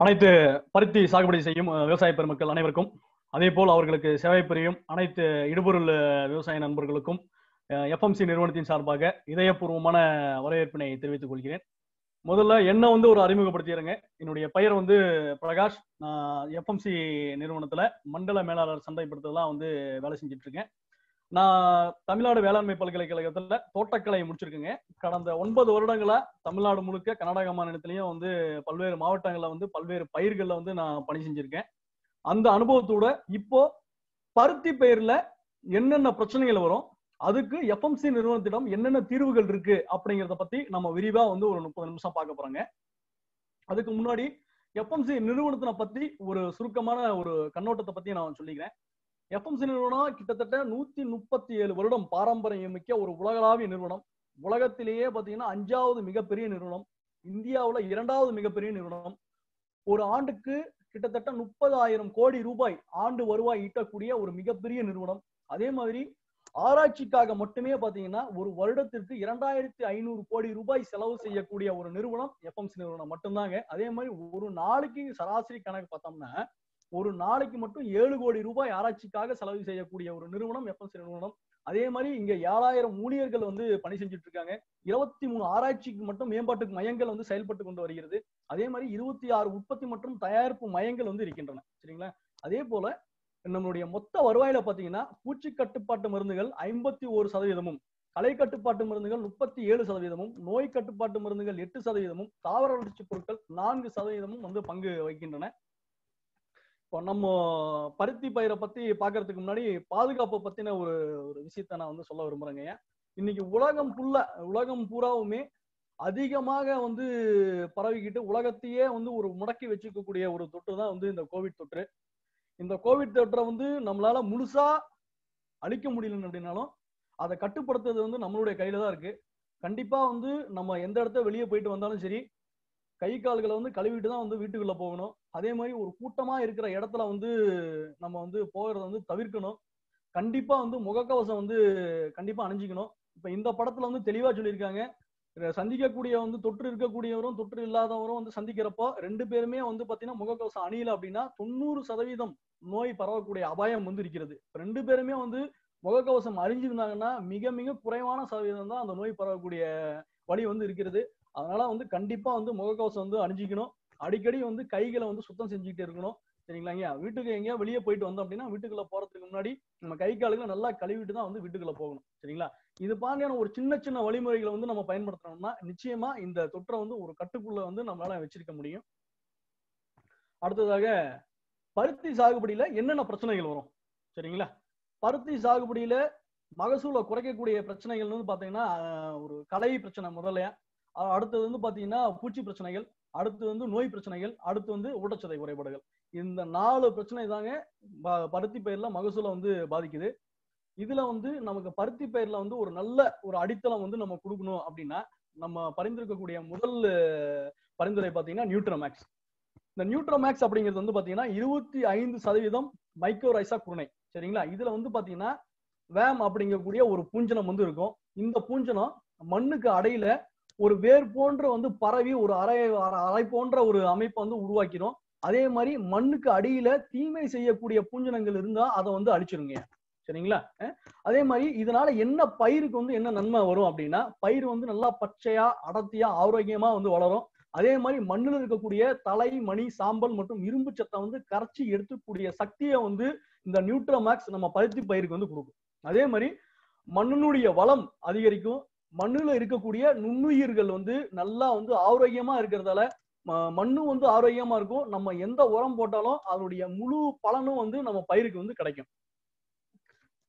அனைத்து பருத்தி சாகுபடி செய்யும் விவசாய பெருமக்கள் அனைவருக்கும். அதே போல் அவர்களுக்கு சேவை புரியும் அனைத்து இடுபொருள் விவசாய நண்பர்களுக்கும் எஃப்எம்சி நிறுவனத்தின் சார்பாக இதயபூர்வமான வரவேற்பினை தெரிவித்துக் கொள்கிறேன். முதல்ல என்ன வந்து ஒரு அறிமுகப்படுத்திடுறேங்க. என்னுடைய பெயர் வந்து பிரகாஷ். நான் எஃப்எம்சி நிறுவனத்துல மண்டல மேலாளர் சந்தைப்படுத்தலாம் வந்து வேலை செஞ்சுட்டு இருக்கேன் நான் தமிழ்நாடு வேளாண்மை பல்கலைக்கழகத்துல தோட்டக்கலை முடிச்சிருக்கேங்க. கடந்த ஒன்பது வருடங்களா தமிழ்நாடு முழுக்க கர்நாடக மாநிலத்திலயும் வந்து பல்வேறு மாவட்டங்கள்ல வந்து பல்வேறு பயிர்கள்ல வந்து நான் பணி செஞ்சிருக்கேன். அந்த அனுபவத்தோட இப்போ பருத்தி பயிர்ல என்னென்ன பிரச்சனைகள் வரும் அதுக்கு எஃப்எம்சி நிறுவனத்திடம் என்னென்ன தீர்வுகள் இருக்கு அப்படிங்கிறத பத்தி நம்ம விரிவா வந்து ஒரு முப்பது நிமிஷம் பார்க்க போறோங்க. அதுக்கு முன்னாடி எஃப்எம்சி நிறுவனத்தினை பத்தி ஒரு சுருக்கமான ஒரு கண்ணோட்டத்தை பத்தி நான் சொல்லிக்கிறேன். எஃப்எம்சி நிறுவனம் கிட்டத்தட்ட நூத்தி முப்பத்தி ஏழு வருடம் பாரம்பரியம் மிக்க ஒரு உலகளாவிய நிறுவனம். உலகத்திலேயே பாத்தீங்கன்னா அஞ்சாவது மிகப்பெரிய நிறுவனம். இந்தியாவுல இரண்டாவது மிகப்பெரிய நிறுவனம். ஒரு ஆண்டுக்கு கிட்டத்தட்ட முப்பதாயிரம் கோடி ரூபாய் ஆண்டு வருவாய் ஈட்டக்கூடிய ஒரு மிகப்பெரிய நிறுவனம். அதே மாதிரி ஆராய்ச்சிக்காக மட்டுமே பாத்தீங்கன்னா ஒரு வருடத்திற்கு இரண்டாயிரத்தி ஐநூறு கோடி ரூபாய் செலவு செய்யக்கூடிய ஒரு நிறுவனம் எஃப்எம்சி நிறுவனம் மட்டும்தாங்க. அதே மாதிரி ஒரு நாளைக்கு சராசரி கணக்கு பார்த்தோம்னா ஒரு நாளைக்கு மட்டும் ஏழு கோடி ரூபாய் ஆராய்ச்சிக்காக செலவு செய்யக்கூடிய ஒரு நிறுவனம் எஃப்எம்சி நிறுவனம். அதே மாதிரி இங்க ஏழாயிரம் ஊழியர்கள் வந்து பணி செஞ்சுட்டு இருக்காங்க இருபத்தி மூணு ஆராய்ச்சிக்கு மட்டும் மேம்பாட்டு மையங்கள் வந்து செயல்பட்டு கொண்டு வருகிறது. அதே மாதிரி இருபத்தி ஆறு உற்பத்தி மற்றும் தயாரிப்பு மையங்கள் வந்து இருக்கின்றன. சரிங்களா? அதே போல நம்மளுடைய மொத்த வருவாயில பாத்தீங்கன்னா பூச்சி கட்டுப்பாட்டு மருந்துகள் ஐம்பத்தி ஒரு சதவீதமும் கலை கட்டுப்பாட்டு மருந்துகள் முப்பத்தி ஏழு சதவீதமும் நோய் கட்டுப்பாட்டு மருந்துகள் எட்டு சதவீதமும் தாவர வளர்ச்சி பொருட்கள் நான்கு சதவீதமும் வந்து பங்கு வகிக்கின்றன. இப்போ நம்ம பருத்தி பயிரை பத்தி பாக்குறதுக்கு முன்னாடி பாதுகாப்பை பத்தின ஒரு ஒரு விஷயத்த நான் வந்து சொல்ல விரும்புறேங்க. இன்னைக்கு உலகம் புள்ள உலகம் பூராவுமே அதிகமாக வந்து பரவிக்கிட்டு உலகத்தையே வந்து ஒரு முடக்கி வச்சுக்கக்கூடிய ஒரு தொற்று தான் வந்து இந்த கோவிட் தொற்று. இந்த கோவிட் தொற்றை வந்து நம்மளால முழுசா அழிக்க முடியலன்னு அப்படின்னாலும் அதை கட்டுப்படுத்துறது வந்து நம்மளுடைய கையில தான் இருக்கு. கண்டிப்பா வந்து நம்ம எந்த இடத்த வெளியே போயிட்டு வந்தாலும் சரி கை கால்களை வந்து கழுவிட்டு தான் வந்து வீட்டுக்குள்ள போகணும். அதே மாதிரி ஒரு கூட்டமா இருக்கிற இடத்துல வந்து நம்ம வந்து போகிறத வந்து தவிர்க்கணும். கண்டிப்பா வந்து முகக்கவசம் வந்து கண்டிப்பா அணிஞ்சிக்கணும். இப்ப இந்த படத்துல வந்து தெளிவா சொல்லியிருக்காங்க. சந்திக்கக்கூடிய வந்து தொற்று இருக்கக்கூடியவரும் தொற்று இல்லாதவரும் வந்து சந்திக்கிறப்போ ரெண்டு பேருமே வந்து பாத்தீங்கன்னா முகக்கவசம் அணியல அப்படின்னா தொண்ணூறு சதவீதம் நோய் பரவக்கூடிய அபாயம் வந்து இருக்கிறது. ரெண்டு பேருமே வந்து முகக்கவசம் அறிஞ்சிருந்தாங்கன்னா மிக மிக குறைவான சதவீதம் தான் அந்த நோய் பரவக்கூடிய வழி வந்து இருக்கிறது. அதனால வந்து கண்டிப்பா வந்து முகக்கவசம் வந்து அணிஞ்சிக்கணும். அடிக்கடி வந்து கைகளை வந்து சுத்தம் செஞ்சுக்கிட்டே இருக்கணும். சரிங்களா? ஐயா வீட்டுக்கு எங்கேயா வெளியே போயிட்டு வந்தோம் அப்படின்னா வீட்டுக்குள்ள போறதுக்கு முன்னாடி நம்ம கை காலுகளை நல்லா கழுவிட்டு தான் வந்து வீட்டுக்குள்ள போகணும். சரிங்களா? இது பாண்டியான ஒரு சின்ன சின்ன வழிமுறைகளை வந்து நம்ம பயன்படுத்தணும்னா நிச்சயமா இந்த தொற்றை வந்து ஒரு கட்டுக்குள்ள வந்து நம்மளால வச்சிருக்க முடியும். அடுத்ததாக பருத்தி சாகுபடியில என்னென்ன பிரச்சனைகள் வரும்? சரிங்களா? பருத்தி சாகுபடியில மகசூலை குறைக்கக்கூடிய பிரச்சனைகள் வந்து பாத்தீங்கன்னா ஒரு கலை பிரச்சனை முதல்ல அடுத்தது வந்து பாத்தீங்கன்னா பூச்சி பிரச்சனைகள் அடுத்து வந்து நோய் பிரச்சனைகள் அடுத்து வந்து ஊட்டச்சதை குறைபாடுகள். இந்த நாலு பிரச்சனை தாங்க ப- பருத்தி பயிர்ல மகசூலை வந்து பாதிக்குது. இதுல வந்து நமக்கு பருத்தி பயிர்ல வந்து ஒரு நல்ல ஒரு அடித்தளம் வந்து நம்ம கொடுக்கணும் அப்படின்னா நம்ம பரிந்துரைக்கக்கூடிய முதல் பரிந்துரை பாத்தீங்கன்னா நியூட்ரோமேக்ஸ். இந்த நியூட்ரோமேக்ஸ் அப்படிங்கிறது வந்து பாத்தீங்கன்னா இருபத்தி ஐந்து சதவீதம் மைக்ரோரைசா குருணை. சரிங்களா? இதுல வந்து பாத்தீங்கன்னா வேம் அப்படிங்கக்கூடிய ஒரு பூஞ்சனம் வந்து இருக்கும். இந்த பூஞ்சனம் மண்ணுக்கு அடையில ஒரு வேர் போன்ற வந்து பரவி ஒரு அறை அறை போன்ற ஒரு அமைப்பை வந்து உருவாக்கிடும். அதே மாதிரி மண்ணுக்கு அடியில தீமை செய்யக்கூடிய பூஞ்சனங்கள் இருந்தா அதை வந்து அழிச்சிருங்க. சரிங்களா? அதே மாதிரி இதனால என்ன பயிருக்கு வந்து என்ன நன்மை வரும் அப்படின்னா பயிர் வந்து நல்லா பச்சையா அடர்த்தியா ஆரோக்கியமா வந்து வளரும். அதே மாதிரி மண்ணில் இருக்கக்கூடிய தலை மணி சாம்பல் மற்றும் இரும்பு சத்தை வந்து கரைச்சி எடுத்துக்கூடிய சக்தியை வந்து இந்த நியூட்ரோமேக்ஸ் நம்ம பருத்தி பயிருக்கு வந்து கொடுக்கும். அதே மாதிரி மண்ணினுடைய வளம் அதிகரிக்கும். மண்ணுல இருக்கக்கூடிய நுண்ணுயிர்கள் வந்து நல்லா வந்து ஆரோக்கியமா இருக்கிறதால ம- மண்ணும் வந்து ஆரோக்கியமா இருக்கும். நம்ம எந்த உரம் போட்டாலும் அதனுடைய முழு பலனும் வந்து நம்ம பயிருக்கு வந்து கிடைக்கும்.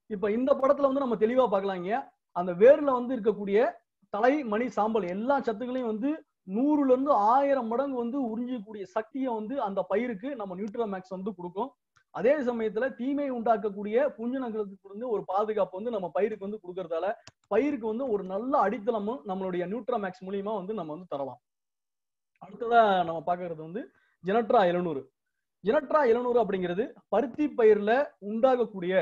இப்ப இந்த படத்துல வந்து நம்ம தெளிவா பார்க்கலாங்க அந்த வேர்ல வந்து இருக்கக்கூடிய தலை மணி சாம்பல் எல்லா சத்துக்களையும் வந்து நூறுல இருந்து ஆயிரம் மடங்கு வந்து உறிஞ்சக்கூடிய சக்தியை வந்து அந்த பயிருக்கு நம்ம நியூட்ரோமேக்ஸ் வந்து கொடுக்கும். அதே சமயத்துல தீமை உண்டாக்கக்கூடிய புஞ்சினங்களுக்கு வந்து ஒரு பாதுகாப்பு வந்து நம்ம பயிருக்கு வந்து கொடுக்கறதால பயிருக்கு வந்து ஒரு நல்ல அடித்தளமும் நம்மளுடைய நியூட்ராமேக்ஸ் மூலியமா வந்து நம்ம வந்து தரலாம். அடுத்ததா நம்ம பாக்குறது வந்து ஜெனட்ரா எழுநூறு. ஜெனட்ரா எழுநூறு அப்படிங்கிறது பருத்தி பயிர்ல உண்டாகக்கூடிய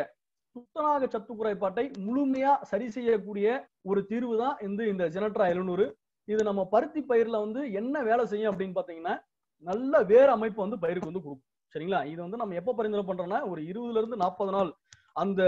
துத்தநாக சத்து குறைபாட்டை முழுமையா சரி செய்யக்கூடிய ஒரு தீர்வு தான் இந்த இந்த ஜெனட்ரா எழுநூறு. இது நம்ம பருத்தி பயிர்ல வந்து என்ன வேலை செய்யும் அப்படின்னு பாத்தீங்கன்னா நல்ல வேர் அமைப்பு வந்து பயிருக்கு வந்து கொடுக்கும். சரிங்களா? இது வந்து நம்ம எப்ப பரிந்துரை பண்றோம்னா ஒரு இருபதுல இருந்து நாற்பது நாள் அந்த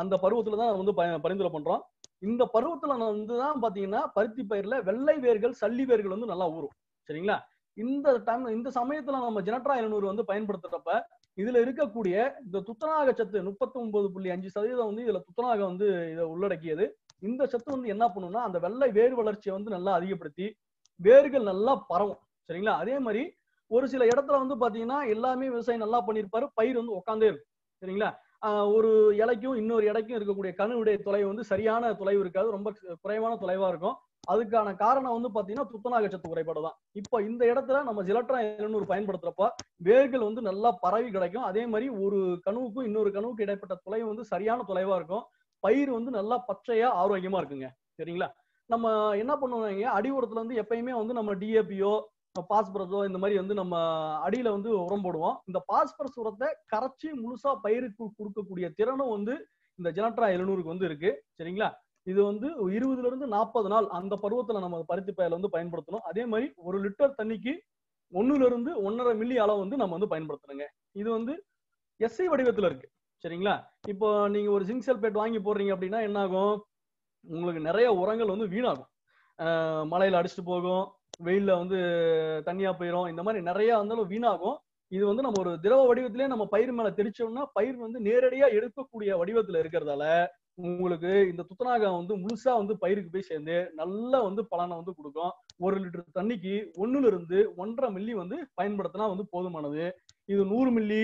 அந்த பருவத்துல தான் வந்து பரிந்துரை பண்றோம். இந்த பருவத்துல நான் வந்து தான் பாத்தீங்கன்னா பருத்தி பயிர்ல வெள்ளை வேர்கள் சல்லி வேர்கள் வந்து நல்லா ஊறும். சரிங்களா? இந்த டைம் இந்த சமயத்துல நம்ம ஜெனட்ரா எழுநூறு வந்து பயன்படுத்துறப்ப இதுல இருக்கக்கூடிய இந்த துத்தநாக சத்து முப்பத்தி ஒன்பது புள்ளி அஞ்சு சதவீதம் வந்து இதுல துத்தநாக வந்து இதை உள்ளடக்கியது. இந்த சத்து வந்து என்ன பண்ணும்னா அந்த வெள்ளை வேர் வளர்ச்சியை வந்து நல்லா அதிகப்படுத்தி வேர்கள் நல்லா பரவும். சரிங்களா? அதே மாதிரி ஒரு சில இடத்துல வந்து பாத்தீங்கன்னா எல்லாமே விவசாயம் நல்லா பண்ணியிருப்பாரு பயிர் வந்து உட்காந்தே இருக்கும் சரிங்களா? ஒரு இலைக்கும் இன்னொரு இடைக்கும் இருக்கக்கூடிய கணுவுடைய தொலைவு வந்து சரியான தொலைவு இருக்காது ரொம்ப குறைவான தொலைவா இருக்கும். அதுக்கான காரணம் வந்து பாத்தீங்கன்னா துத்தநாக சத்து குறைபாடு தான். இப்போ இந்த இடத்துல நம்ம ஜிலட்ரா ஒரு பயன்படுத்துறப்ப வேர்கள் வந்து நல்லா பரவி கிடைக்கும். அதே மாதிரி ஒரு கனவுக்கும் இன்னொரு கனவுக்கு இடைப்பட்ட தொலைவு வந்து சரியான தொலைவா இருக்கும். பயிர் வந்து நல்லா பச்சையா ஆரோக்கியமா இருக்குங்க. சரிங்களா? நம்ம என்ன பண்ணுவாங்க? அடி உரத்துல வந்து எப்பயுமே வந்து நம்ம டிஏபியோ பாஸ்பரஸோ இந்த மாதிரி வந்து நம்ம அடியில வந்து உரம் போடுவோம். இந்த பாஸ்பரஸ் உரத்தை கரைச்சி முழுசா பயிருக்கு கொடுக்கக்கூடிய திறனும் வந்து இந்த ஜெனட்ரா எழுநூறுக்கு வந்து இருக்கு. சரிங்களா? இது வந்து இருபதுல இருந்து நாற்பது நாள் அந்த பருவத்துல நம்ம பருத்தி பயில வந்து பயன்படுத்தணும். அதே மாதிரி ஒரு லிட்டர் தண்ணிக்கு ஒன்னுல இருந்து ஒன்னரை மில்லி அளவு வந்து நம்ம வந்து பயன்படுத்தணுங்க. இது வந்து எஸ்ஐ வடிவத்துல இருக்கு. சரிங்களா? இப்போ நீங்க ஒரு ஜிங்க் சல்பேட் வாங்கி போடுறீங்க அப்படின்னா என்ன ஆகும் உங்களுக்கு நிறைய உரங்கள் வந்து வீணாகும். மலையில அடிச்சுட்டு போகும். வெயில்ல வந்து தண்ணியா போயிடும் இந்த மாதிரி நிறைய இருந்தாலும் வீணாகும். இது வந்து நம்ம ஒரு திரவ வடிவத்திலே நம்ம பயிர் மேல தெரிச்சோம்னா பயிர் வந்து நேரடியா எடுக்கக்கூடிய வடிவத்துல இருக்கிறதால உங்களுக்கு இந்த துத்தநாகம் வந்து முழுசா வந்து பயிருக்கு போய் சேர்ந்து நல்ல வந்து பலனை வந்து கொடுக்கும். ஒரு லிட்டர் தண்ணிக்கு ஒண்ணுல இருந்து ஒன்றரை மில்லி வந்து பயன்படுத்தினா வந்து போதுமானது. இது நூறு மில்லி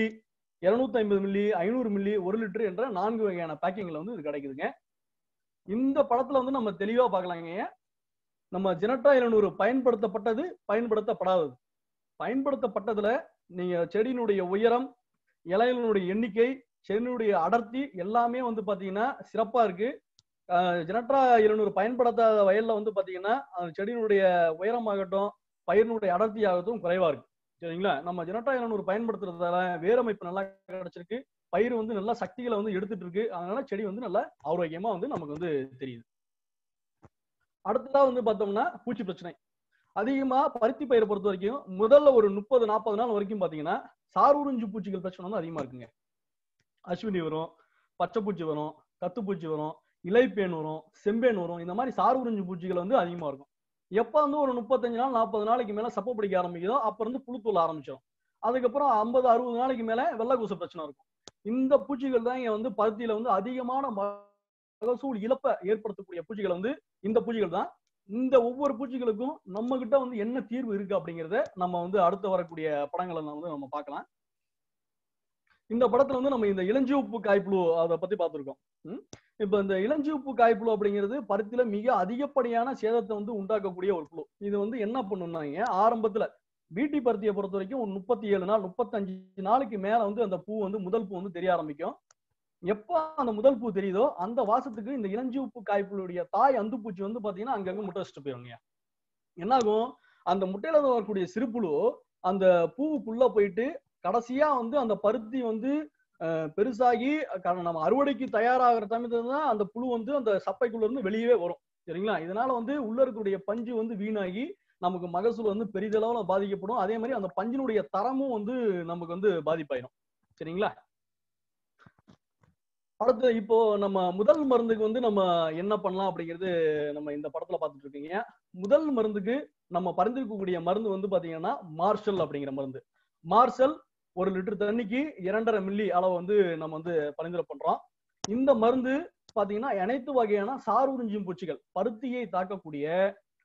இருநூத்தி ஐம்பது மில்லி ஐநூறு மில்லி ஒரு லிட்டர் என்ற நான்கு வகையான பேக்கிங்ல வந்து இது கிடைக்குதுங்க. இந்த படத்துல வந்து நம்ம தெளிவா பாக்கலாங்க நம்ம ஜெனட்டா எழுநூறு பயன்படுத்தப்பட்டது பயன்படுத்தப்படாதது. பயன்படுத்தப்பட்டதுல நீங்க செடியினுடைய உயரம் இலைகளினுடைய எண்ணிக்கை செடியினுடைய அடர்த்தி எல்லாமே வந்து பாத்தீங்கன்னா சிறப்பா இருக்கு. ஜெனட்ரா இருநூறு பயன்படுத்தாத வயல்ல வந்து பாத்தீங்கன்னா அந்த செடியினுடைய உயரமாகட்டும் பயிரினுடைய அடர்த்தி ஆகட்டும் குறைவா இருக்கு. சரிங்களா? நம்ம ஜெனட்ரா இருநூறு பயன்படுத்துறதால வேரமைப்பு நல்லா கிடைச்சிருக்கு. பயிர் வந்து நல்லா சக்திகளை வந்து எடுத்துட்டு இருக்கு. அதனால செடி வந்து நல்லா ஆரோக்கியமா வந்து நமக்கு வந்து தெரியுது. அடுத்ததா வந்து பார்த்தோம்னா பூச்சி பிரச்சனை. அதிகமா பருத்தி பயிரை பொறுத்த வரைக்கும் முதல்ல ஒரு முப்பது நாற்பது நாள் வரைக்கும் பாத்தீங்கன்னா சார் உறிஞ்சு பூச்சிகள் பிரச்சனை வந்து அதிகமா இருக்குங்க. அஸ்வினி வரும் பச்சைப்பூச்சி வரும் கத்துப்பூச்சி வரும் இலைப்பேன் வரும் செம்பேன் வரும் இந்த மாதிரி சார் உறிஞ்சு பூச்சிகள் வந்து அதிகமா இருக்கும். எப்ப வந்து ஒரு முப்பத்தஞ்சு நாள் நாற்பது நாளைக்கு மேல சப்ப பிடிக்க ஆரம்பிக்குதோ அப்ப இருந்து புழுத்தூள் ஆரம்பிச்சிடும் அதுக்கப்புறம் ஐம்பது அறுபது நாளைக்கு மேல வெள்ளக்கூச பிரச்சனை இருக்கும். இந்த பூச்சிகள் தான் இங்க வந்து பருத்தியில வந்து அதிகமான மகசூல் இழப்பை ஏற்படுத்தக்கூடிய பூச்சிகளை வந்து இந்த பூச்சிகள் தான். இந்த ஒவ்வொரு பூச்சிகளுக்கும் நம்ம கிட்ட வந்து என்ன தீர்வு இருக்கு அப்படிங்கறத நம்ம வந்து அடுத்து வரக்கூடிய படங்களை வந்து நம்ம பார்க்கலாம். இந்த படத்துல வந்து நம்ம இந்த இளஞ்சிவப்பு காய்ப்புழு அதை பத்தி பார்த்துருக்கோம். ம்? இப்ப இந்த இளஞ்சிவப்பு காய்ப்புழு அப்படிங்கிறது பருத்தில மிக அதிகப்படியான சேதத்தை வந்து உண்டாக்கக்கூடிய ஒரு புழு. இது வந்து என்ன பண்ணுனாங்க ஆரம்பத்துல பீட்டி பருத்தியை பொறுத்த வரைக்கும் ஒரு முப்பத்தி ஏழு நாள் முப்பத்தஞ்சு நாளைக்கு மேல வந்து அந்த பூ வந்து முதல் பூ வந்து தெரிய ஆரம்பிக்கும். எப்போ அந்த முதல் பூ தெரியுதோ அந்த வாசத்துக்கு இந்த இளஞ்சிவப்பு காய்ப்புடைய தாய் அந்துப்பூச்சி வந்து பாத்தீங்கன்னா அங்கங்க முட்டை வச்சுட்டு போயிருங்க. என்னாகும்? அந்த முட்டையில வரக்கூடிய சிறுப்புழு அந்த பூவுக்குள்ள போயிட்டு கடைசியா வந்து அந்த பருத்தி வந்து பெருசாகி க- நம்ம அறுவடைக்கு தயாராகிற சமயத்துல தான் அந்த புழு வந்து அந்த சப்பைக்குள்ள இருந்து வெளியவே வரும். சரிங்களா? இதனால வந்து உள்ள இருக்கக்கூடிய பஞ்சு வந்து வீணாகி நமக்கு மகசூல் வந்து பெரிதளவுல பாதிக்கப்படும். அதே மாதிரி அந்த பஞ்சினுடைய தரமும் வந்து நமக்கு வந்து பாதிப்பாயிடும் சரிங்களா? அடுத்து இப்போ நம்ம முதல் மருந்துக்கு வந்து நம்ம என்ன பண்ணலாம் அப்படிங்கிறது நம்ம இந்த படத்துல பார்த்துட்டு இருக்கீங்க முதல் மருந்துக்கு நம்ம பரிந்துரைக்கக்கூடிய மருந்து வந்து பாத்தீங்கன்னா மார்ஷல் அப்படிங்கிற மருந்து. மார்ஷல் ஒரு லிட்டர் தண்ணிக்கு இரண்டரை மில்லி அளவு வந்து நம்ம வந்து பரிந்துரை பண்றோம். இந்த மருந்து பாத்தீங்கன்னா அனைத்து வகையான சார் உறிஞ்சும் பூச்சிகள் பருத்தியை தாக்கக்கூடிய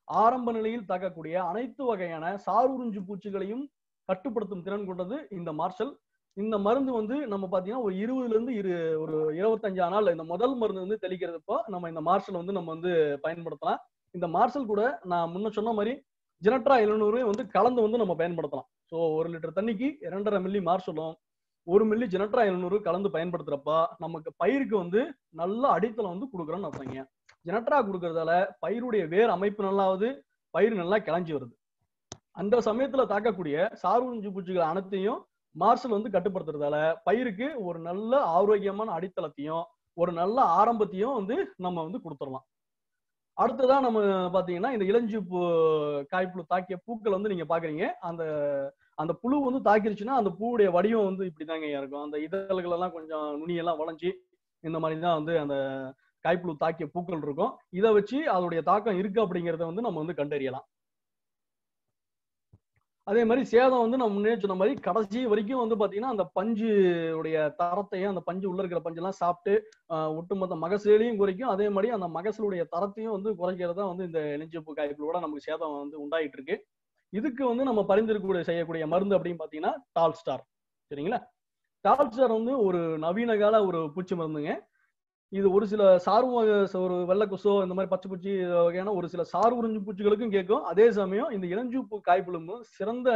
ஆரம்ப நிலையில் தாக்கக்கூடிய அனைத்து வகையான சார் உறிஞ்சும் பூச்சிகளையும் கட்டுப்படுத்தும் திறன் கொண்டது இந்த மார்ஷல். இந்த மருந்து வந்து நம்ம பாத்தீங்கன்னா ஒரு இருபதுல இருந்து இரு ஒரு இருபத்தஞ்சா நாள் இந்த முதல் மருந்து வந்து தெளிக்கிறதுப்போ நம்ம இந்த மார்ஷல் வந்து நம்ம வந்து பயன்படுத்தலாம். இந்த மார்ஷல் கூட நான் முன்ன சொன்ன மாதிரி ஜெனட்ரா எழுநூறையும் வந்து கலந்து வந்து நம்ம பயன்படுத்தலாம். ஸோ ஒரு லிட்டர் தண்ணிக்கு இரண்டரை மில்லி மார்ஷலும் ஒரு மில்லி ஜெனட்ரா எழுநூறு கலந்து பயன்படுத்துறப்ப நமக்கு பயிருக்கு வந்து நல்ல அடித்தளம் வந்து கொடுக்குறோம்னு அர்த்தங்க. ஜெனட்ரா கொடுக்கறதால பயிருடைய வேர் அமைப்பு நல்லாவது பயிர் நல்லா கிளஞ்சி வருது. அந்த சமயத்துல தாக்கக்கூடிய சார்புஞ்சு பூச்சிகள் அனைத்தையும் மார்சல் வந்து கட்டுப்படுத்துறதால பயிருக்கு ஒரு நல்ல ஆரோக்கியமான அடித்தளத்தையும் ஒரு நல்ல ஆரம்பத்தையும் வந்து நம்ம வந்து கொடுத்துடலாம். அடுத்ததான் நம்ம பாத்தீங்கன்னா இந்த இளஞ்சி பூ காய்ப்புழு தாக்கிய பூக்கள் வந்து நீங்க பாக்குறீங்க. அந்த அந்த புழு வந்து தாக்கிருச்சுன்னா அந்த பூவுடைய வடிவம் வந்து இப்படிதாங்க இருக்கும். அந்த இதழ்கள் எல்லாம் கொஞ்சம் நுனியெல்லாம் வளைஞ்சி இந்த மாதிரி தான் வந்து அந்த காய்ப்புழு தாக்கிய பூக்கள் இருக்கும். இதை வச்சு அதோடைய தாக்கம் இருக்கு அப்படிங்கறத வந்து நம்ம வந்து கண்டறியலாம். அதே மாதிரி சேதம் வந்து நம்ம முன்னே சொன்ன மாதிரி கடைசி வரைக்கும் வந்து பாத்தீங்கன்னா அந்த பஞ்சு உடைய தரத்தையும் அந்த பஞ்சு உள்ள இருக்கிற பஞ்செல்லாம் சாப்பிட்டு ஒட்டுமொத்த மகசூலையும் குறைக்கும். அதே மாதிரி அந்த மகசூலுடைய தரத்தையும் வந்து குறைக்கிறதா வந்து இந்த இளஞ்சிப்பு காய்ப்புகளோட நமக்கு சேதம் வந்து உண்டாயிட்டு இருக்கு இதுக்கு வந்து நம்ம பரிந்துரைக்கூடிய செய்யக்கூடிய மருந்து அப்படின்னு பாத்தீங்கன்னா டால்ஸ்டார் சரிங்களா? டால் ஸ்டார் வந்து ஒரு நவீன கால ஒரு பூச்சி மருந்துங்க. இது ஒரு சில சார்பு ஒரு வெள்ளை கொசோ இந்த மாதிரி பச்சை பூச்சி வகையான ஒரு சில சார் உறிஞ்சு பூச்சிகளுக்கும் கேட்கும். அதே சமயம் இந்த இளஞ்சூப்பு காய்ப்புழும்பும் சிறந்த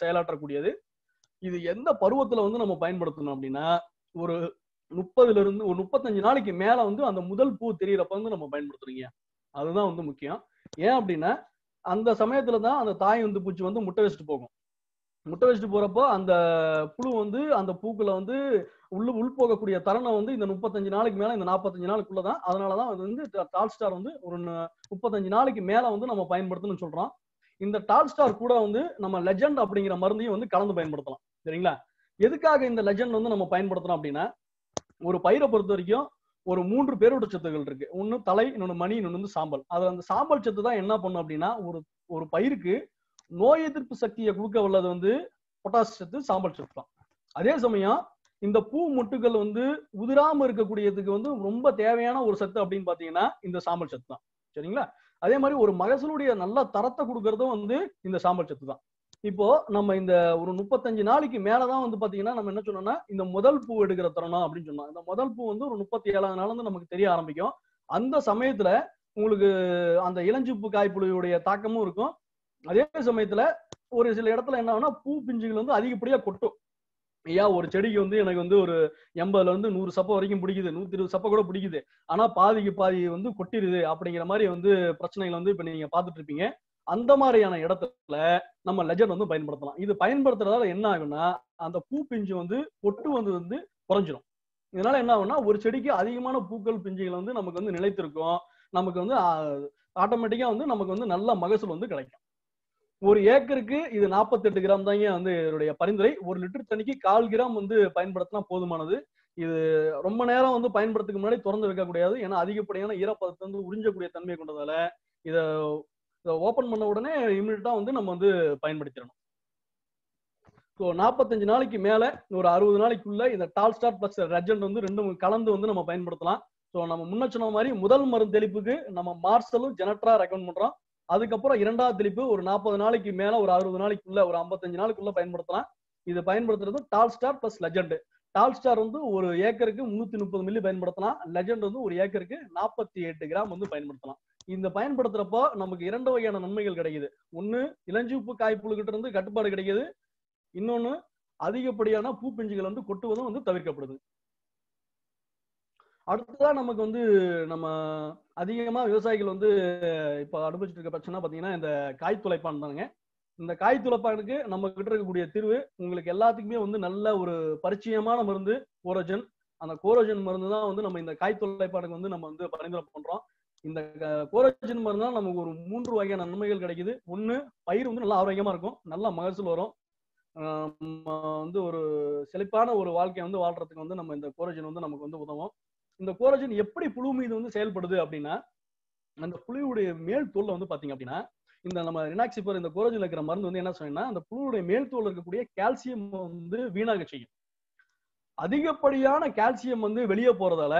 செயலாற்றக்கூடியது. இது எந்த பருவத்துல வந்து நம்ம பயன்படுத்தணும் அப்படின்னா ஒரு முப்பதுல இருந்து ஒரு முப்பத்தஞ்சு நாளைக்கு மேல வந்து அந்த முதல் பூ தெரியறப்ப வந்து நம்ம பயன்படுத்துறீங்க. அதுதான் வந்து முக்கியம். ஏன் அப்படின்னா அந்த சமயத்துல தான் அந்த தாய் வந்து பூச்சி வந்து முட்டை வச்சுட்டு போகும். முட்டை வச்சுட்டு போறப்போ அந்த புழு வந்து அந்த பூக்களை வந்து உள்ள உள் போகக்கூடிய தருணம் வந்து இந்த முப்பத்தஞ்சு நாளைக்கு மேல இந்த நாற்பத்தஞ்சு நாளுக்குள்ளதான். அதனாலதான் அது வந்து டால் ஸ்டார் வந்து ஒரு முப்பத்தஞ்சு நாளைக்கு மேல வந்து நம்ம பயன்படுத்தணும்னு சொல்றோம். இந்த டால் ஸ்டார் கூட வந்து நம்ம லெஜண்ட் அப்படிங்கிற மருந்தையும் வந்து கலந்து பயன்படுத்தலாம். சரிங்களா? எதுக்காக இந்த லெஜண்ட் வந்து நம்ம பயன்படுத்தணும் அப்படின்னா ஒரு பயிரை பொறுத்த வரைக்கும் ஒரு மூன்று பேரோட சத்துக்கள் இருக்கு. ஒன்னு தலை இன்னொன்னு மணி இன்னொன்னு வந்து சாம்பல். அதுல அந்த சாம்பல் சத்து தான் என்ன பண்ணும் அப்படின்னா ஒரு ஒரு பயிருக்கு நோய் எதிர்ப்பு சக்தியை கொடுக்க உள்ளது வந்து பொட்டாஸ் சத்து சாம்பல் சத்து தான். அதே சமயம் இந்த பூ மொட்டுகள் வந்து உதிராம இருக்கக்கூடியதுக்கு வந்து ரொம்ப தேவையான ஒரு சத்து அப்படின்னு பாத்தீங்கன்னா இந்த சாம்பல் சத்து தான். சரிங்களா? அதே மாதிரி ஒரு மகசூலுடைய நல்ல தரத்தை கொடுக்கறதும் வந்து இந்த சாம்பல் சத்து தான். இப்போ நம்ம இந்த ஒரு முப்பத்தஞ்சு நாளைக்கு மேலதான் வந்து பாத்தீங்கன்னா நம்ம என்ன சொன்னோம்னா இந்த முதல் பூ எடுக்கிற தரணும் அப்படின்னு சொன்னோம். இந்த முதல் பூ வந்து ஒரு முப்பத்தி ஏழாவது நாள் வந்து நமக்கு தெரிய ஆரம்பிக்கும். அந்த சமயத்துல உங்களுக்கு அந்த இளஞ்சிப்பு காய்ப்புழுவுடைய தாக்கமும் இருக்கும். அதே சமயத்துல ஒரு சில இடத்துல என்ன ஆகும்னா பூ பிஞ்சுகள் வந்து அதிகப்படியா கொட்டும். ஐயா ஒரு செடிக்கு வந்து எனக்கு வந்து ஒரு எண்பதுல இருந்து நூறு சப்பை வரைக்கும் பிடிக்குது. நூத்தி இருபது சப்பை கூட பிடிக்குது. ஆனா பாதிக்கு பாதி வந்து கொட்டிடுது அப்படிங்கிற மாதிரி வந்து பிரச்சனைகள் வந்து இப்ப நீங்க பாத்துட்டு இருப்பீங்க. அந்த மாதிரியான இடத்துல நம்ம லெஜண்ட் வந்து பயன்படுத்தலாம். இது பயன்படுத்துறதால என்ன ஆகும்னா அந்த பூ பிஞ்சு வந்து பொட்டு வந்து வந்து குறைஞ்சிரும். இதனால என்ன ஆகும்னா ஒரு செடிக்கு அதிகமான பூக்கள் பிஞ்சுகள் வந்து நமக்கு வந்து நிலைத்திருக்கும். நமக்கு வந்து ஆட்டோமேட்டிக்கா வந்து நமக்கு வந்து நல்ல மகசூல் வந்து கிடைக்கும். ஒரு ஏக்கருக்கு இது 48 கிராம் தாங்க வந்து இதனுடைய பரிந்துரை. ஒரு லிட்டர் தண்ணிக்கு கால் கிராம் வந்து பயன்படுத்தினா போதுமானது. இது ரொம்ப நேரம் வந்து பயன்படுத்துக்கு முன்னாடி திறந்து வைக்கக்கூடாது ஏன்னா அதிகப்படியான ஈரப்பதத்தை வந்து உறிஞ்சக்கூடிய தன்மை கொண்டதால இதை ஓபன் பண்ண உடனே இம்மிடியா வந்து நம்ம வந்து பயன்படுத்திடணும். ஸோ நாற்பத்தஞ்சு நாளைக்கு மேல ஒரு அறுபது நாளைக்குள்ள இந்த டால் ஸ்டார் பிளஸ் ரெஜண்ட் வந்து ரெண்டும் கலந்து வந்து நம்ம பயன்படுத்தலாம். ஸோ நம்ம முன்ன சொன்ன மாதிரி முதல் மருந்து தெளிப்புக்கு நம்ம மார்சலும் ஜெனட்ரா ரெக்கமெண்ட் பண்றோம். அதுக்கப்புறம் இரண்டாவது தெளிப்பு ஒரு நாற்பது நாளைக்கு மேல ஒரு அறுபது நாளைக்குள்ள ஒரு ஐம்பத்தஞ்சு நாளுக்குள்ள பயன்படுத்தலாம். இது பயன்படுத்துறது tall star plus legend tall star வந்து ஒரு ஏக்கருக்கு முன்னூத்தி முப்பது மில்லி பயன்படுத்தலாம். லெஜண்ட் வந்து ஒரு ஏக்கருக்கு நாற்பத்தி எட்டு கிராம் வந்து பயன்படுத்தலாம். இந்த பயன்படுத்துறப்போ நமக்கு இரண்டு வகையான நன்மைகள் கிடைக்குது. ஒண்ணு இளஞ்சிப்பு காய்ப்புழுகிட்ட இருந்து கட்டுப்பாடு கிடைக்குது. இன்னொன்னு அதிகப்படியான பூ பிஞ்சுகள் வந்து கொட்டுவதும் வந்து தவிர்க்கப்படுது. அடுத்ததான் நமக்கு வந்து நம்ம அதிகமா விவசாயிகள் வந்து இப்ப அனுபவிச்சுட்டு இருக்க பிரச்சனை பாத்தீங்கன்னா இந்த காய் துளைப்பான் தானுங்க. இந்த காய் துளைப்பானுக்கு நம்ம கிட்ட இருக்கக்கூடிய தீர்வு உங்களுக்கு எல்லாத்துக்குமே வந்து நல்ல ஒரு பரிச்சயமான மருந்து கோரோஜன். அந்த கோரோஜன் மருந்து தான் வந்து நம்ம இந்த காய் துளைப்பானுக்கு வந்து நம்ம வந்து பரிந்துரை பண்றோம். இந்த கோரோஜன் மருந்து தான் நமக்கு ஒரு மூன்று வகையான நன்மைகள் கிடைக்குது. ஒண்ணு பயிர் வந்து நல்லா ஆரோக்கியமா இருக்கும். நல்ல மகசூல் வரும். வந்து ஒரு செழிப்பான ஒரு வாழ்க்கையை வந்து வாழ்றதுக்கு வந்து நம்ம இந்த கோரோஜன் வந்து நமக்கு வந்து உதவும். இந்த கோலஜன் எப்படி புழு மீது வந்து செயல்படுது அப்படின்னா அந்த புழுவுடைய மேல் தோல்ல வந்து பாத்தீங்க அப்படின்னா இந்த நம்ம ரினாக்சிபர் இந்த கோரோஜன் இருக்கிற மருந்து வந்து என்ன சொன்னீங்கன்னா அந்த புழுவுடைய மேல் தோல் இருக்கக்கூடிய கால்சியம் வந்து வீணாக செய்யும். அதிகப்படியான கால்சியம் வந்து வெளியே போறதால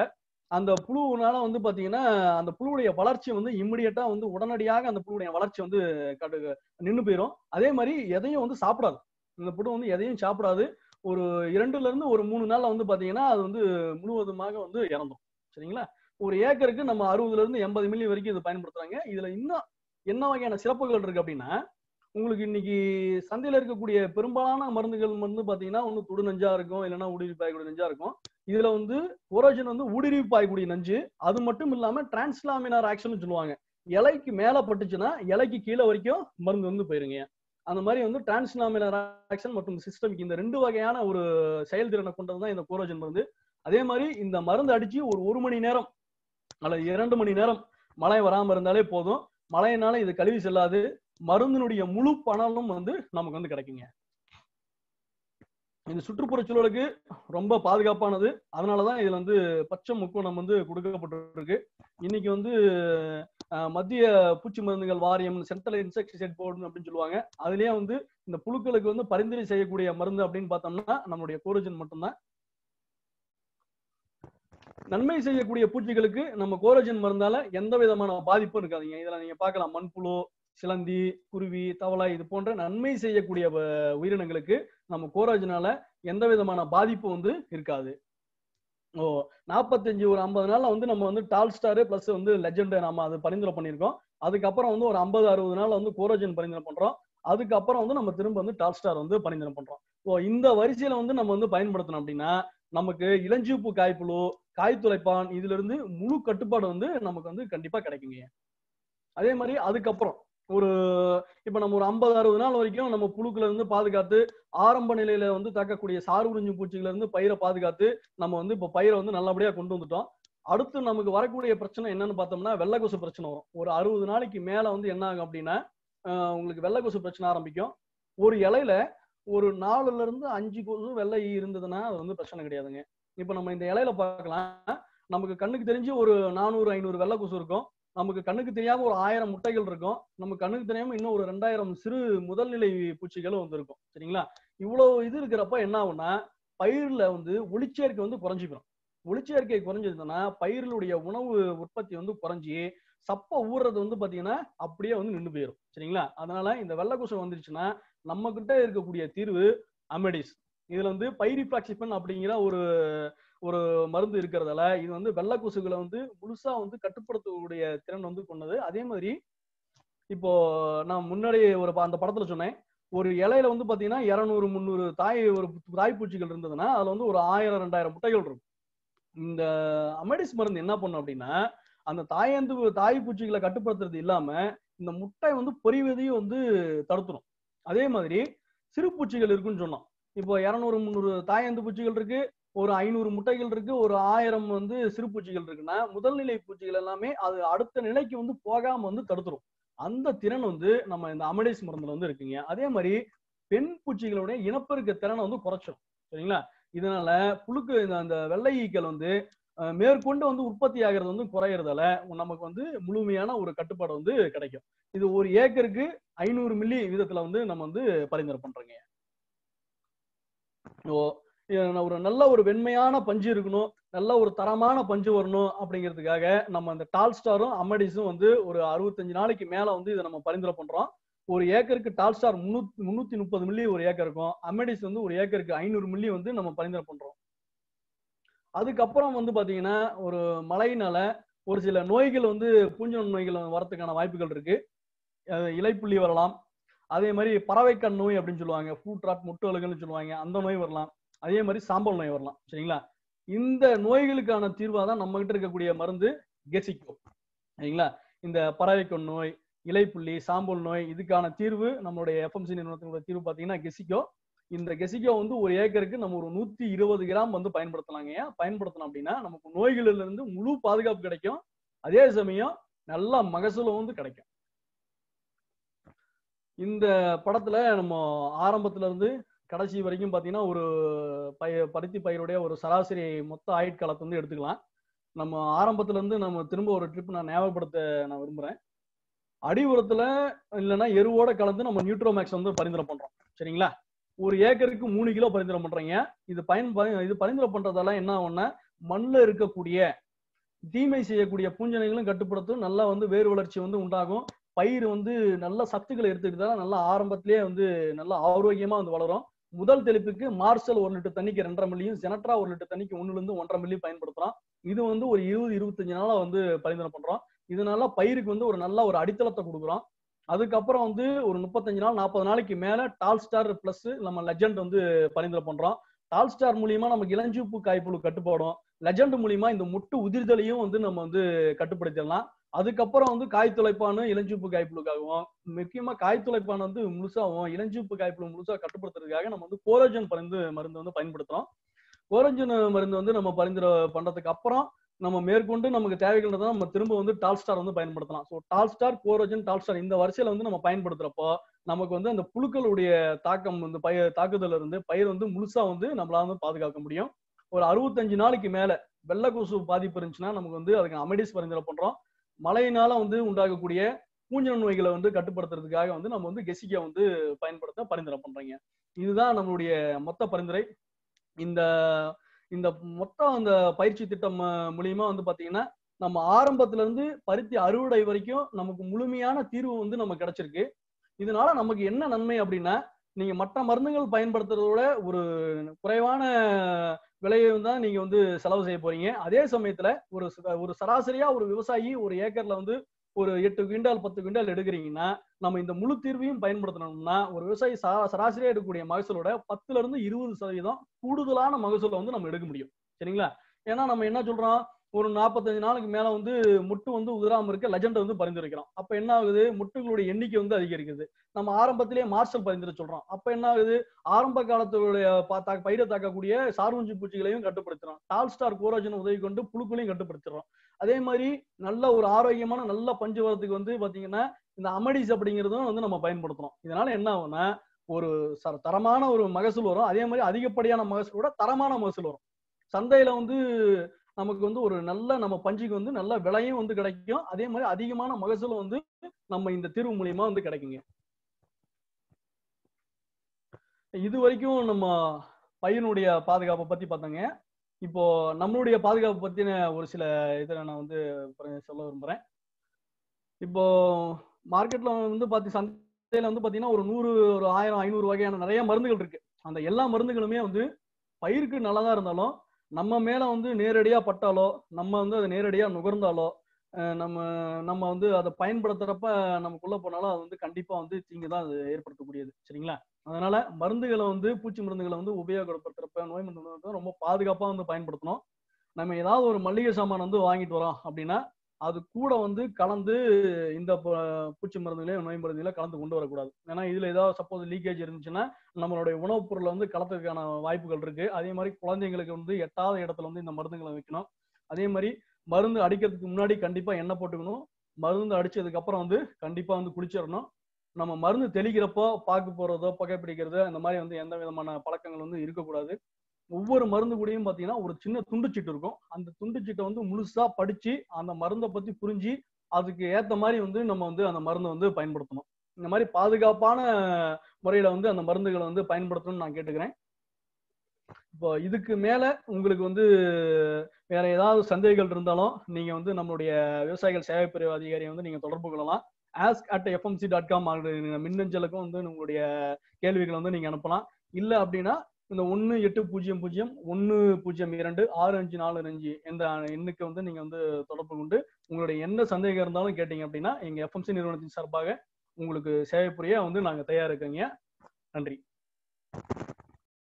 அந்த புழுனால வந்து பாத்தீங்கன்னா அந்த புழுவுடைய வளர்ச்சி வந்து இம்மிடியட்டா வந்து உடனடியாக அந்த புழுவுடைய வளர்ச்சி வந்து நின்று போயிடும் அதே மாதிரி எதையும் வந்து சாப்பிடாது. இந்த புழு வந்து எதையும் சாப்பிடாது. ஒரு இரண்டுல இருந்து ஒரு மூணு நாள்ல வந்து பாத்தீங்கன்னா அது வந்து முழுவதுமாக வந்து இறந்தும். சரிங்களா? ஒரு ஏக்கருக்கு நம்ம அறுபதுல இருந்து எண்பது மில்லி வரைக்கும் இது பயன்படுத்துறாங்க. இதுல இன்னும் என்ன வகையான சிறப்புகள் இருக்கு அப்படின்னா உங்களுக்கு இன்னைக்கு சந்தையில இருக்கக்கூடிய பெரும்பாலான மருந்துகள் வந்து பாத்தீங்கன்னா ஒன்று துடு நஞ்சா இருக்கும் இல்லைன்னா ஊடுருவி பாயக்கூடிய நஞ்சா இருக்கும். இதுல வந்து ஒரோஜன் வந்து ஊடுருவி பாயக்கூடிய நஞ்சு. அது மட்டும் இல்லாம டிரான்ஸ்லாமினார் ஆக்ஷன் சொல்லுவாங்க. இலைக்கு மேல பட்டுச்சுன்னா இலைக்கு கீழே வரைக்கும் மருந்து வந்து போயிருங்க. அந்த மாதிரி வந்து டிரான்ஸ்லாமினார் ஆக்ஷன் மற்றும் சிஸ்டமிக் இந்த ரெண்டு வகையான ஒரு செயல்திறனை கொண்டது தான் இந்த கோரோஜன் மருந்து. அதே மாதிரி இந்த மருந்து அடிச்சு ஒரு ஒரு மணி நேரம் அல்லது இரண்டு மணி நேரம் மழை வராமல் இருந்தாலே போதும். மழையினால இது கழுவி செல்லாது. மருந்தினுடைய முழு பணமும் வந்து நமக்கு வந்து கிடைக்குங்க. இந்த சுற்றுப்புற சூழலுக்கு ரொம்ப பாதுகாப்பானது. அதனாலதான் இதுல வந்து பச்சை முக்கோணம் வந்து கொடுக்கப்பட்டிருக்கு. இன்னைக்கு வந்து மத்திய பூச்சி மருந்துகள் வாரியம் சென்ட்ரல் இன்செக்டிசைட் போர்டு அப்படின்னு சொல்லுவாங்க. அதுலயே வந்து இந்த புழுக்களுக்கு வந்து பரிந்துரை செய்யக்கூடிய மருந்து அப்படின்னு பார்த்தோம்னா நம்மளுடைய கோரஜன் மட்டும்தான். நன்மை செய்யக்கூடிய பூச்சிகளுக்கு நம்ம கோரோஜன் மருந்தால எந்த விதமான பாதிப்பும் இருக்காதுங்க. இதுல நீங்க பார்க்கலாம். மண்புழு சிலந்தி குருவி தவளை இது போன்ற நன்மை செய்யக்கூடிய உயிரினங்களுக்கு நம்ம கோரோஜனால எந்த விதமான பாதிப்பும் வந்து இருக்காது. ஓ நாற்பத்தஞ்சு ஒரு ஐம்பது நாள்ல வந்து நம்ம வந்து டால் ஸ்டாரு பிளஸ் வந்து லெஜெண்ட் நம்ம அது பரிந்துரை பண்ணியிருக்கோம். அதுக்கப்புறம் வந்து ஒரு ஐம்பது அறுபது நாள் வந்து கோரோஜன் பரிந்துரை பண்றோம். அதுக்கப்புறம் வந்து நம்ம திரும்ப வந்து டால் ஸ்டார் வந்து பரிந்துரை பண்றோம். ஓ இந்த வரிசையில வந்து நம்ம வந்து பயன்படுத்தணும் அப்படின்னா நமக்கு இளஞ்சிப்பு காய்ப்புழு காய்த்துளைப்பான் இதுல இருந்து முழு கட்டுப்பாடு வந்து நமக்கு வந்து கண்டிப்பா கிடைக்குங்க. அதே மாதிரி அதுக்கப்புறம் ஒரு இப்ப நம்ம ஒரு ஐம்பது அறுபது நாள் வரைக்கும் நம்ம புழுக்களை இருந்து பாதுகாத்து ஆரம்ப நிலையில வந்து தாக்கக்கூடிய சாறு உறிஞ்சு பூச்சிகளை இருந்து பயிரை பாதுகாத்து நம்ம வந்து இப்ப பயிரை வந்து நல்லபடியா கொண்டு வந்துட்டோம். அடுத்து நமக்கு வரக்கூடிய பிரச்சனை என்னன்னு பார்த்தோம்னா வெள்ளை கொசு பிரச்சனை வரும். ஒரு அறுபது நாளைக்கு மேல வந்து என்ன ஆகும் அப்படின்னா உங்களுக்கு வெள்ளை கொசு பிரச்சனை ஆரம்பிக்கும். ஒரு இலையில ஒரு நாலுல இருந்து அஞ்சு கொசு வெள்ளை இருந்ததுன்னா அது வந்து பிரச்சனை கிடையாதுங்க. இப்ப நம்ம இந்த இலையில பார்க்கலாம். நமக்கு கண்ணுக்கு தெரிஞ்சு ஒரு நானூறு ஐநூறு வெள்ளை கொசு இருக்கும். நமக்கு கண்ணுக்கு தெரியாம ஒரு ஆயிரம் முட்டைகள் இருக்கும். நம்ம கண்ணுக்கு தெரியாம இன்னும் ஒரு ரெண்டாயிரம் சிறு முதல்நிலை பூச்சிகளும் வந்திருக்கும். சரிங்களா? இவ்வளவு இது இருக்கிறப்ப என்ன ஆகும்னா பயிர்ல வந்து ஒளிச்சேர்க்கை வந்து குறைஞ்சிக்கிறோம் ஒளிச்சேர்க்கை குறைஞ்சிருந்ததுன்னா பயிர்களுடைய உணவு உற்பத்தி வந்து குறைஞ்சி சப்ப ஊறுறது வந்து பாத்தீங்கன்னா அப்படியே வந்து நின்று போயிடும் சரிங்களா? அதனால இந்த வெள்ளை வந்துருச்சுன்னா நம்ம கிட்ட இருக்கக்கூடிய தீர்வு அமெடிஸ். இதுல வந்து பைரிஃபிளாக்சிபன் அப்படிங்கிற ஒரு ஒரு மருந்து இருக்கிறதால இது வந்து வெள்ளை கொசுகளை வந்து முழுசா வந்து கட்டுப்படுத்தக்கூடிய திறன் வந்து கொண்டது. அதே மாதிரி இப்போ நான் முன்னாடி ஒரு ப- அந்த படத்துல சொன்னேன். ஒரு இலையில வந்து பாத்தீங்கன்னா இருநூறு முந்நூறு தாய் ஒரு தாய் பூச்சிகள் இருந்ததுன்னா அதுல வந்து ஒரு ஆயிரம் ரெண்டாயிரம் முட்டைகள் இருக்கும் இந்த அமெடிஸ் மருந்து என்ன பண்ணும் அப்படின்னா அந்த தாயந்து தாய் பூச்சிகளை கட்டுப்படுத்துறது இல்லாம இந்த முட்டை வந்து பொறிவதையும் வந்து தடுத்துரும். அதே மாதிரி சிறு பூச்சிகள் இருக்குன்னு சொன்னோம். இப்போ இரநூறு முந்நூறு தாயந்து பூச்சிகள் இருக்கு. ஒரு ஐநூறு முட்டைகள் இருக்கு ஒரு ஆயிரம் வந்து சிறு பூச்சிகள் இருக்குன்னா முதல் நிலை பூச்சிகள் எல்லாமே அது அடுத்த நிலைக்கு வந்து போகாம வந்து தடுத்துரும். அந்த திறன் வந்து நம்ம இந்த அமெடிஸ் மருந்துல வந்து இருக்குங்க. அதே மாதிரி பெண் பூச்சிகளுடைய இனப்பெருக்க திறனை வந்து குறைச்சிடும் சரிங்களா? இதனால புழுக்கு இந்த அந்த வெள்ளை ஈக்கள் வந்து மேற்கொண்டு வந்து உற்பத்தி ஆகிறது வந்து குறையறதால நமக்கு வந்து முழுமையான ஒரு கட்டுப்பாடு வந்து கிடைக்கும். இது ஒரு ஏக்கருக்கு ஐநூறு மில்லி விதத்துல வந்து நம்ம வந்து பரிந்துரை பண்றோங்க. ஓ ஒரு நல்ல ஒரு வெண்மையான பஞ்சு இருக்கணும் நல்ல ஒரு தரமான பஞ்சு வரணும் அப்படிங்கிறதுக்காக நம்ம அந்த டால் ஸ்டாரும் அமடிஸும் வந்து ஒரு அறுபத்தஞ்சு நாளைக்கு மேல வந்து இதை நம்ம பரிந்துரை பண்றோம். ஒரு ஏக்கருக்கு டால் ஸ்டார் முன்னூத்தி முன்னூத்தி முப்பது மில்லி ஒரு ஏக்கர் இருக்கும். அமெடிஸ் வந்து ஒரு ஏக்கருக்கு ஐநூறு மில்லி வந்து நம்ம பரிந்துரை பண்றோம். அதுக்கப்புறம் வந்து பாத்தீங்கன்னா ஒரு மழையினால ஒரு சில நோய்கள் வந்து பூஞ்சை நோய்கள் வரத்துக்கான வாய்ப்புகள் இருக்கு. இலைப்புள்ளி வரலாம். அதே மாதிரி பறவைக்கண் நோய் அப்படின்னு சொல்லுவாங்க. ஃபூட் ராட் முட்டு அழுகுன்னு சொல்லுவாங்க. அந்த நோய் வரலாம். அதே மாதிரி சாம்பல் நோய் வரலாம் சரிங்களா? இந்த நோய்களுக்கான தீர்வாக தான் நம்ம கிட்ட இருக்கக்கூடிய மருந்து கெசிக்கோ சரிங்களா? இந்த பறவைக்கண் நோய் இலைப்புள்ளி சாம்பல் நோய் இதுக்கான தீர்வு நம்மளுடைய எஃப்எம்சி நிறுவனத்தினுடைய தீர்வு பார்த்தீங்கன்னா கெசிக்கோ. இந்த கெசிக்கோ வந்து ஒரு ஏக்கருக்கு நம்ம ஒரு நூத்தி இருபது கிராம் வந்து பயன்படுத்தலாங்க. ஏன்? பயன்படுத்தணும் அப்படின்னா நமக்கு நோய்களிலிருந்து இருந்து முழு பாதுகாப்பு கிடைக்கும். அதே சமயம் நல்ல மகசூலும் வந்து கிடைக்கும். இந்த படத்துல நம்ம ஆரம்பத்துல இருந்து கடைசி வரைக்கும் பார்த்தீங்கன்னா ஒரு பய பருத்தி பயிருடைய ஒரு சராசரி மொத்த ஆயுட்காலத்தை வந்து எடுத்துக்கலாம். நம்ம ஆரம்பத்துலேருந்து நம்ம திரும்ப ஒரு ட்ரிப் நான் ஞாபகப்படுத்த நான் விரும்புகிறேன் அடி உரத்தில் இல்லைன்னா எருவோட கலந்து நம்ம நியூட்ரோமேக்ஸ் வந்து பரிந்துரை பண்ணுறோம் சரிங்களா? ஒரு ஏக்கருக்கு மூணு கிலோ பரிந்துரை பண்ணுறீங்க இது பயன் இது பரிந்துரை பண்ணுறதெல்லாம் என்ன ஆகும்னா மண்ணில் இருக்கக்கூடிய தீமை செய்யக்கூடிய பூஞ்சனைகளும் கட்டுப்படுத்தும் நல்லா வந்து வேர் வளர்ச்சி வந்து உண்டாகும். பயிர் வந்து நல்ல சத்துக்களை எடுத்துக்கிட்டதால நல்லா ஆரம்பத்திலேயே வந்து நல்லா ஆரோக்கியமாக வந்து வளரும். முதல் தெளிப்புக்கு மார்சல் ஒரு லிட்டர் தண்ணிக்கு ரெண்டரை மில்லியும் ஜெனட்ரா ஒரு லிட்டர் தண்ணிக்கு ஒண்ணுல இருந்து ஒன்றரை மில்லியும் பயன்படுத்துறோம் இது வந்து ஒரு இருபது இருபத்தஞ்சு நாளா வந்து பரிந்துரை பண்றோம் இதனால பயிருக்கு வந்து ஒரு நல்ல ஒரு அடித்தளத்தை கொடுக்குறோம் அதுக்கப்புறம் வந்து ஒரு முப்பத்தஞ்சு நாள் நாற்பது நாளைக்கு மேல டால் ஸ்டார் பிளஸ் நம்ம லெஜண்ட் வந்து பரிந்துரை பண்றோம் டால் ஸ்டார் மூலியமா நமக்கு இளஞ்சிப்பு காய்ப்புழு கட்டுப்படும் லெஜண்ட் மூலியமா இந்த முட்டு உதிர்தலையும் வந்து நம்ம வந்து கட்டுப்படுத்திடலாம். அதுக்கப்புறம் வந்து காய் துளைப்பானு இளஞ்சிப்பு காய்ப்புழுக்காகவும் முக்கியமா காய் துளைப்பான் வந்து முழுசாகவும் இளஞ்சிப்பு காய்ப்புழு முழுசா கட்டுப்படுத்துறதுக்காக நம்ம வந்து கோரோஜன் பருந்து மருந்து வந்து பயன்படுத்துறோம். கோரோஜன் மருந்து வந்து நம்ம பரிந்துரை பண்றதுக்கு அப்புறம் நம்ம மேற்கொண்டு நமக்கு தேவைகள்ன்றதை நம்ம திரும்ப வந்து டால்ஸ்டார் வந்து பயன்படுத்தலாம். ஸோ டால்ஸ்டார் கோரோஜன் டால்ஸ்டார் இந்த வரிசையில வந்து நம்ம பயன்படுத்துறப்போ நமக்கு வந்து அந்த புழுக்களுடைய தாக்கம் வந்து பயிர் தாக்குதல் இருந்து பயிர் வந்து முழுசா வந்து நம்மளால வந்து பாதுகாக்க முடியும். ஒரு அறுபத்தஞ்சு நாளைக்கு மேல வெள்ளை கொசு பாதிப்பு இருந்துச்சுன்னா நமக்கு வந்து அதுக்கு அமெடிஸ் பரிந்துரை பண்றோம். மழையினால வந்து உண்டாகக்கூடிய பூஞ்சல் நோய்களை வந்து கட்டுப்படுத்துறதுக்காக வந்து நம்ம வந்து கெசிக்கா வந்து பயன்படுத்த பரிந்துரை பண்றீங்க. இதுதான் நம்மளுடைய மொத்த பரிந்துரை. இந்த இந்த மொத்தம் அந்த பயிற்சி திட்டம் மூலியமா வந்து பாத்தீங்கன்னா நம்ம ஆரம்பத்துல இருந்து பருத்தி அறுவடை வரைக்கும் நமக்கு முழுமையான தீர்வு வந்து நமக்கு கிடைச்சிருக்கு. இதனால நமக்கு என்ன நன்மை அப்படின்னா நீங்க மற்ற மருந்துகள் பயன்படுத்துறதோட ஒரு குறைவான விலையும் தான் நீங்க வந்து செலவு செய்ய போறீங்க. அதே சமயத்துல ஒரு ஒரு சராசரியா ஒரு விவசாயி ஒரு ஏக்கர்ல வந்து ஒரு எட்டு குவிண்டால் பத்து குவிண்டால் எடுக்கிறீங்கன்னா நம்ம இந்த முழு தீர்வையும் பயன்படுத்தணும்னா ஒரு விவசாயி சராசரியா எடுக்கக்கூடிய மகசூலோட பத்துல இருந்து இருபது சதவீதம் கூடுதலான மகசூலை வந்து நம்ம எடுக்க முடியும். சரிங்களா? ஏன்னா நம்ம என்ன சொல்றோம்? ஒரு நாற்பத்தஞ்சு நாளுக்கு மேல வந்து முட்டு வந்து உதிராம இருக்க லெஜண்ட் வந்து பரிந்துரைக்கிறோம் அப்ப என்ன ஆகுது? முட்டுகளுடைய எண்ணிக்கை வந்து அதிகரிக்குது. நம்ம ஆரம்பத்திலேயே மார்ஷல் பரிந்துரை சொல்றோம். அப்ப என்ன ஆகுது? ஆரம்ப காலத்துடைய பா- பயிரை தாக்கக்கூடிய சார்வஞ்சி பூச்சிகளையும் கட்டுப்படுத்துறோம் டால் ஸ்டார் கோரோஜன் உதவி கொண்டு புழுக்களையும் கட்டுப்படுத்துறோம் அதே மாதிரி நல்ல ஒரு ஆரோக்கியமான நல்ல பஞ்சு வரத்துக்கு வந்து பாத்தீங்கன்னா இந்த அமடிஸ் அப்படிங்கிறதும் வந்து நம்ம பயன்படுத்துறோம். இதனால என்ன ஆகும்னா ஒரு தரமான ஒரு மகசூல் வரும். அதே மாதிரி அதிகப்படியான மகசூலோட தரமான மகசூல் வரும். சந்தையில வந்து நமக்கு வந்து ஒரு நல்ல நம்ம பஞ்சுக்கு வந்து நல்ல விலையும் வந்து கிடைக்கும். அதே மாதிரி அதிகமான மகசூலும் வந்து நம்ம இந்த தீர்வு மூலியமா வந்து கிடைக்குங்க. இது வரைக்கும் நம்ம பையனுடைய பாதுகாப்பை பத்தி பார்த்தோங்க. இப்போ நம்மளுடைய பாதுகாப்பு பத்தின ஒரு சில இதை நான் வந்து சொல்ல விரும்புறேன். இப்போ மார்க்கெட்ல வந்து பார்த்து சந்தையில வந்து பாத்தீங்கன்னா ஒரு நூறு ஒரு ஆயிரம் ஐநூறு வகையான நிறைய மருந்துகள் இருக்கு. அந்த எல்லா மருந்துகளுமே வந்து பயிருக்கு நல்லதா இருந்தாலும் நம்ம மேல வந்து நேரடியா பட்டாலோ நம்ம வந்து அதை நேரடியா நுகர்ந்தாலோ நம்ம நம்ம வந்து அதை பயன்படுத்துறப்ப நமக்குள்ள போனாலும் அது வந்து கண்டிப்பா வந்து தீங்கு தான் அது ஏற்படுத்தக்கூடியது. சரிங்களா? அதனால மருந்துகளை வந்து பூச்சி மருந்துகளை வந்து உபயோகப்படுத்துறப்ப நோய் மருந்து ரொம்ப பாதுகாப்பா வந்து பயன்படுத்தணும். நம்ம ஏதாவது ஒரு மளிகை சாமான் வந்து வாங்கிட்டு வரோம் அப்படின்னா அது கூட வந்து கலந்து இந்த ப- பூச்சி மருந்துகளையும் நோய் மருந்துகளையும் கலந்து கொண்டு வரக்கூடாது. ஏன்னா இதுல ஏதாவது சப்போஸ் லீக்கேஜ் இருந்துச்சுன்னா நம்மளுடைய உணவுப் பொருளை வந்து கலத்துறதுக்கான வாய்ப்புகள் இருக்கு. அதே மாதிரி குழந்தைங்களுக்கு வந்து எட்டாத இடத்துல வந்து இந்த மருந்துகளை வைக்கணும். அதே மாதிரி மருந்து அடிக்கிறதுக்கு முன்னாடி கண்டிப்பா எண்ணெய் போட்டுக்கணும். மருந்து அடிச்சதுக்கு அப்புறம் வந்து கண்டிப்பா வந்து குளிச்சிடணும். நம்ம மருந்து தெளிக்கிறப்போ பாக்கு போடுறதோ புகைப்பிடிக்கிறதோ அந்த மாதிரி வந்து எந்த விதமான பழக்கங்கள் வந்து இருக்கக்கூடாது. ஒவ்வொரு மருந்து கூடயும் பாத்தீங்கன்னா ஒரு சின்ன துண்டு சீட்டு இருக்கும். அந்த துண்டு சீட்டை வந்து முழுசா படிச்சு அந்த மருந்தை பத்தி புரிஞ்சு அதுக்கு ஏத்த மாதிரி வந்து நம்ம வந்து அந்த மருந்தை வந்து பயன்படுத்தணும். இந்த மாதிரி பாதுகாப்பான முறையில வந்து அந்த மருந்துகளை வந்து பயன்படுத்தணும்னு நான் கேட்டுக்கிறேன். இப்போ இதுக்கு மேல உங்களுக்கு வந்து வேற ஏதாவது சந்தேகங்கள் இருந்தாலும் நீங்க வந்து நம்மளுடைய விவசாயிகள் சேவை பிரிவு அதிகாரியை வந்து நீங்க தொடர்பு கொள்ளலாம். Ask at FMC dot com மின்னஞ்சலுக்கும் வந்து உங்களுடைய கேள்விகளை வந்து நீங்க அனுப்பலாம். இல்ல அப்படின்னா இந்த ஒன்னு எட்டு பூஜ்ஜியம் பூஜ்ஜியம் ஒன்னு பூஜ்ஜியம் இரண்டு ஆறு அஞ்சு நாலு அஞ்சு இந்த எண்ணுக்கு வந்து நீங்க வந்து தொடர்பு கொண்டு உங்களுடைய என்ன சந்தேகம் இருந்தாலும் கேட்டீங்க அப்படின்னா எங்க எஃப்எம்சி நிறுவனத்தின் சார்பாக உங்களுக்கு சேவை புரிய வந்து நாங்க தயார் நன்றி.